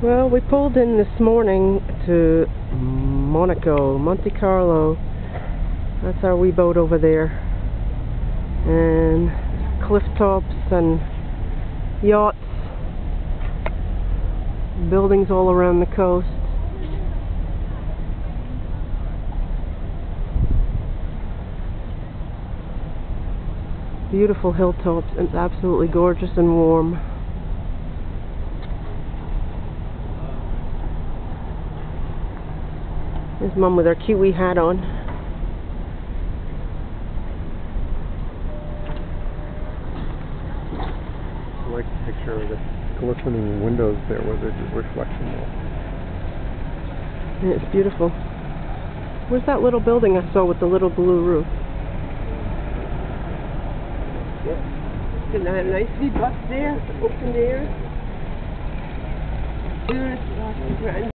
Well, we pulled in this morning to Monaco, Monte Carlo. That's our wee boat over there. And cliff tops and yachts, buildings all around the coast. Beautiful hilltops. It's absolutely gorgeous and warm. There's mom with her kiwi hat on. I like the picture of the glistening windows there with the reflection there. And it's beautiful. Where's that little building I saw with the little blue roof? Isn't that a nice wee bus there? Open air. Tourist bus.